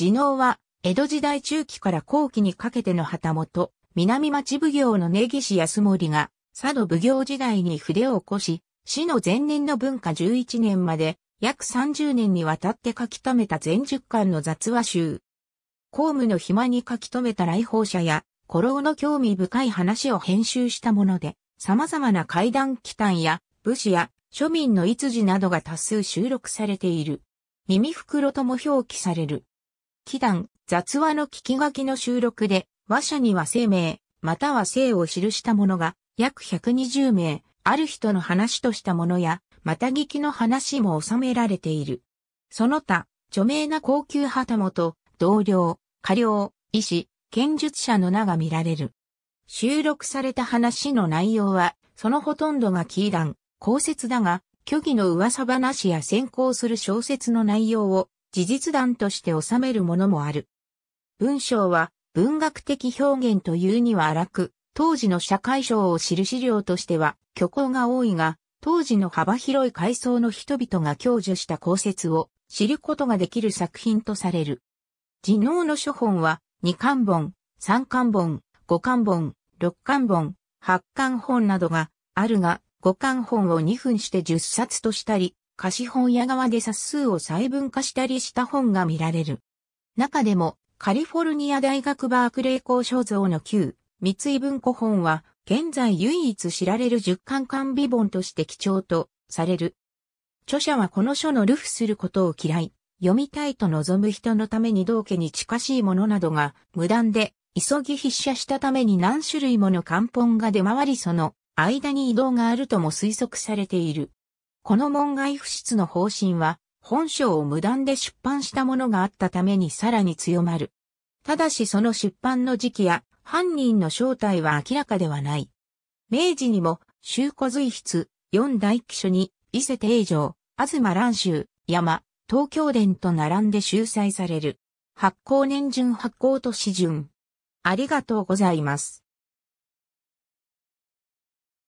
地能は、江戸時代中期から後期にかけての旗本、南町奉行の根岸安盛が、佐渡奉行時代に筆を起こし、死の前年の文化11年まで、約30年にわたって書き留めた全10巻の雑話集。公務の暇に書き留めた来訪者や、古老の興味深い話を編集したもので、様々な階段祈祷や、武士や、庶民の逸事などが多数収録されている。耳袋とも表記される。祈願、雑話の聞き書きの収録で、話者には生命、または生を記したものが、約120名、ある人の話としたものや、また聞きの話も収められている。その他、著名な高級旗本、同僚、家領、医師、剣術者の名が見られる。収録された話の内容は、そのほとんどがキー談、公説だが、虚偽の噂話や先行する小説の内容を事実談として収めるものもある。文章は文学的表現というには荒く、当時の社会章を知る資料としては虚構が多いが、当時の幅広い階層の人々が享受した公説を知ることができる作品とされる。地能の書本は2巻本、3巻本、5巻本、6巻本、8巻本などがあるが、5巻本を2分して10冊としたり、貸本屋側で冊数を細分化したりした本が見られる。中でも、カリフォルニア大学バークレー交渉像の旧、三井文庫本は、現在唯一知られる十巻完備本として貴重とされる。著者はこの書のルフすることを嫌い、読みたいと望む人のために道家に近しいものなどが無断で急ぎ筆写したために何種類もの漢本が出回りその間に移動があるとも推測されている。この門外不出の方針は、本書を無断で出版したものがあったためにさらに強まる。ただしその出版の時期や犯人の正体は明らかではない。明治にも、修古随筆、四大記書に、伊勢定城、東蘭州、山、東京伝と並んで収載される。発行年順発行都市順。ありがとうございます。